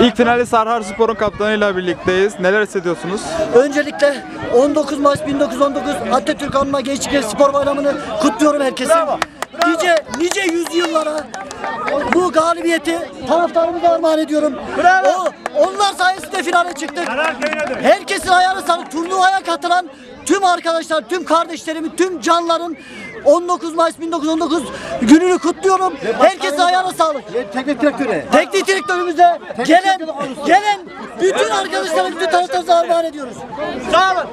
İlk finalde Sarhar Spor'un kaptanıyla birlikteyiz. Neler hissediyorsunuz? Öncelikle 19 Mayıs 1919 Atatürk Anma Gençlik ve Spor Bayramı'nı kutluyorum herkese. Nice, nice yüzyıllara bu galibiyeti taraftarımıza armağan ediyorum. O, onlar sayesinde finale çıktık. Herkesin ayağına sağlık. Turnuvaya katılan tüm arkadaşlar, tüm kardeşlerimin, tüm canların 19 Mayıs 1919 gününü kutluyorum. Herkesin ayağına sağlık. Teknik direktörü. Teknik direktörümüze gelen gelen bütün arkadaşlara bütün taraftarımıza armağan ediyoruz. Sağ olun.